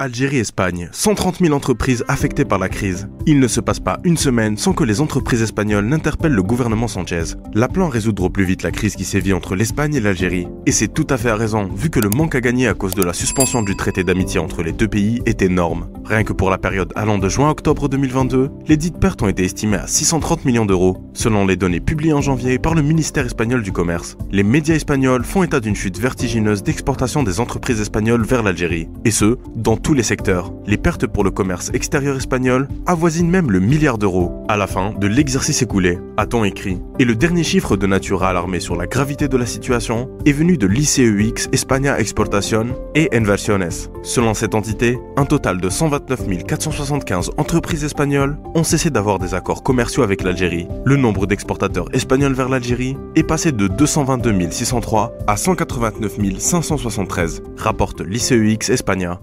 Algérie-Espagne, 130 000 entreprises affectées par la crise. Il ne se passe pas une semaine sans que les entreprises espagnoles n'interpellent le gouvernement Sanchez, l'appelant à résoudre au plus vite la crise qui sévit entre l'Espagne et l'Algérie. Et c'est tout à fait à raison, vu que le manque à gagner à cause de la suspension du traité d'amitié entre les deux pays est énorme. Rien que pour la période allant de juin à octobre 2022, les dites pertes ont été estimées à 630 millions d'euros, selon les données publiées en janvier par le ministère espagnol du Commerce. Les médias espagnols font état d'une chute vertigineuse d'exportation des entreprises espagnoles vers l'Algérie, et ce, dans tous les secteurs. Les pertes pour le commerce extérieur espagnol avoisinent même le milliard d'euros à la fin de l'exercice écoulé, a-t-on écrit. Et le dernier chiffre de nature à alarmer sur la gravité de la situation est venu de l'ICEX España Exportación et Inversiones. Selon cette entité, un total de 129 475 entreprises espagnoles ont cessé d'avoir des accords commerciaux avec l'Algérie. Le nombre d'exportateurs espagnols vers l'Algérie est passé de 222 603 à 189 573, rapporte l'ICEX España.